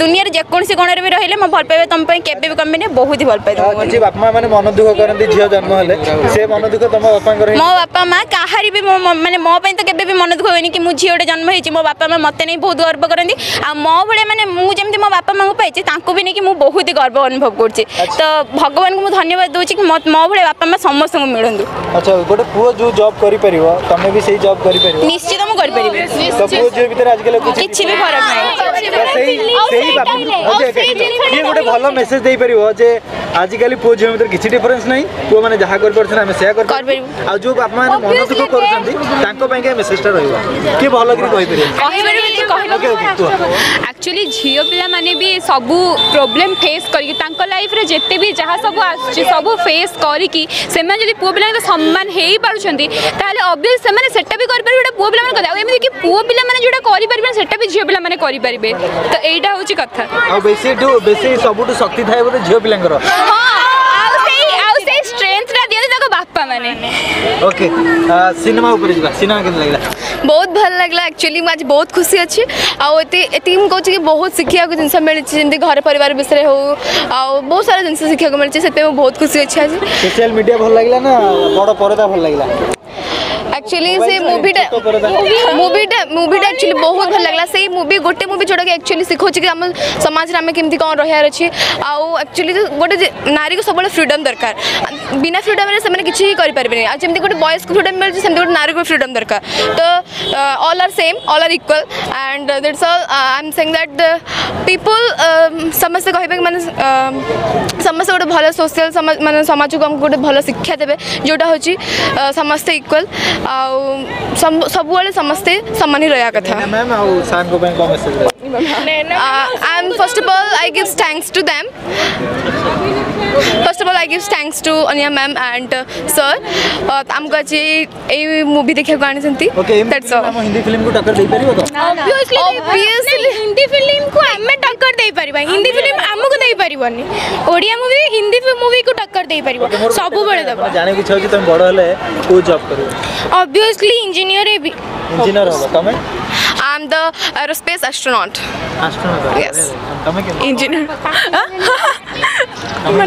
ଦୁନିଆରେ ଯେକୌଣସି କୋଣରେ ବି ରହିଲେ ମୋ ଭଲ ପାଇବା ତମ ପାଇଁ କେବେ ବି କମିନି ବହୁତ ଭଲ ପାଇଦେବି କିଛି ବାପା ମାନେ ମନ ଦୁଃଖ କରନ୍ତି ଝିଅ ଜନ୍ମ ହେଲେ ସେ ମନ ଦୁଃଖ ତମ ବାପାଙ୍କର ମୋ ବାପା ମା କାହାରି ବି ମାନେ ମୋ ପାଇଁ ତ କେବେ ବି ମନ ଦୁଃଖ ହୁଏନି କି ମୁଁ ଝିଅଟେ ଜନ୍ମ ହେଇଛି ମୋ ବାପା ମା ମୋତେ ନେଇ ବହୁତ ଗର୍ବ କରନ୍ତି ଆଉ ମୋ ଭଳିଆ ମାନେ ମୁଁ ଯେମିତି ମୋ ବାପା ମାଙ୍କୁ ପାଇଛି ତାଙ୍କୁ ବି ନେଇକି ମୁଁ ବହୁତ ଗର୍ବ ଅନୁଭବ କରୁଛି ତ ଭଗବାନଙ୍କୁ ମୁଁ ଧନ୍ୟବାଦ ଦେଉଛି କି ମୋ ଭଳିଆ ବାପା ମା ସମସ୍ତଙ୍କୁ ମିଳନ୍ତୁ ଆଚ୍ଛା ଗୋଟେ ପୁଅ ଯେଉଁ ଜବ୍ କରିପାରିବ ତମେ ବି ସେଇ ଜବ୍ କରିପାରିବ ନିଶ୍ଚିତ ମୁଁ କରିପାରିବି ପୁଅ ଝିଅ ଭିତରେ ଆଜିକାଲି କିଛି ବି ଫରକ ନାହିଁ ସେଇ କିଏ ଗୋଟେ ଭଲ ମେସେଜ ଦେଇପାରିବ ଯେ ଆଜିକାଲି ପୁଅ ଝିଅ ଭିତରେ କିଛି ଡିଫରେନ୍ସ ନାହିଁ ପୁଅମାନେ ଯାହା କରିପାରୁଛନ୍ତି ଆମେ ସେୟା କରିପାରିବୁ ଆଉ ଯୋଉ ବାପା ମାନେ ମନ ଦୁଃଖ କରୁଛନ୍ତି ତାଙ୍କ ପାଇଁକା ମେସେଜଟା ରହିବ କିଏ ଭଲ କରି କହିପାରିବେ ଝିଅ ପିଲାମାନେ ବି ସବୁ ପ୍ରୋବ୍ଲେମ୍ ଫେସ୍ କରିକି ତାଙ୍କ ଲାଇଫ୍ରେ ଯେତେ ବି ଯାହା ସବୁ ଆସୁଛି ସବୁ ଫେସ୍ କରିକି ସେମାନେ ଯଦି ପୁଅ ପିଲାଙ୍କ ସମ୍ମାନ ହେଇପାରୁଛନ୍ତି ତାହେଲେ ଅବଭିୟସ୍ ସେମାନେ ସେଟା ବି କରିପାରିବେ ଯେଉଁଟା ପୁଅ ପିଲାମାନେ କଥା ଆଉ ଏମିତିକି ପୁଅ ପିଲାମାନେ ଯେଉଁଟା କରିପାରିବେ ସେଟା ବି ଝିଅ ପିଲାମାନେ କରିପାରିବେ ତ ଏଇଟା ହେଉଛି କଥା ଆଉ ବେଶୀ ବେଶୀ ସବୁଠୁ ଶକ୍ତି ଥାଏ ବୋଧେ ଝିଅ ପିଲାଙ୍କର ହଁ ओके सिनेमा ऊपर सिनेमा केन लागला बहुत भल लागला एक्चुअली आज बहुत खुशी अच्छी आउ एते एति हम कहू कि बहुत सिखिया को जिंस मिलि जेंति घर परिवार विषय हो आउ बहुत सारा जिंस सिखिया को मिलि सेते मैं बहुत खुशी अच्छी आज सोशल मीडिया भल लागला ना बड़ परदा भल लागला एक्चुअली से मुवीटा मुवीटा मुवीटा एक्चुअली बहुत भल लगला से मूवी गोटे मूवी जोडा कि एक्चुअली सिखोछि कि हम समाज रे हम केमती कोन रहयार अछि आ एक्चुअली गोटे नारी को सबले फ्रीडम दरकार बिना फ्रीडम से किसी ही करें जमी गोटे बयस को फ्रीडम मिले से गोटे नारी को फ्रीडम दरकार तो all are same all are equal and that's all I am saying that people समस्ते कह मैंने समस्त गोटे भल सोशल मैं समाज को गोटे भल शिक्षा देवे जोटा हूँ समस्ते इक्वल आउ सब समस्ते सामान ही रहा कथा I am first of all I give thanks to them first of all I gives thanks to Ania ma'am and sir ଆମକୁ ଆଜି ଏଇ ମୁଭି ଦେଖିବାକୁ ଆଣିଛନ୍ତି ହିନ୍ଦୀ ଫିଲ୍ମକୁ ଆମେ ଟକ୍କର ଦେଇପାରିବା ହିନ୍ଦୀ ଫିଲ୍ମ ଆମକୁ ଦେଇପାରିବନି ଓଡ଼ିଆ ମୁଭି ହିନ୍ଦୀ ମୁଭିକୁ ଟକ୍କର ଦେଇପାରିବ ସବୁବେଳେ ଦେବ ଜାଣିବାକୁ ଇଚ୍ଛା ହେଉଛି ତମେ ବଡ଼ ହେଲେ କୋଉ ଜବ୍ କରିବ ଅବଭିୟସଲି ଇଞ୍ଜିନିୟର ହେବି ଇଞ୍ଜିନିୟର ହବ ତମେ I am the aerospace astronaut. Astronaut. Yes. Engineer.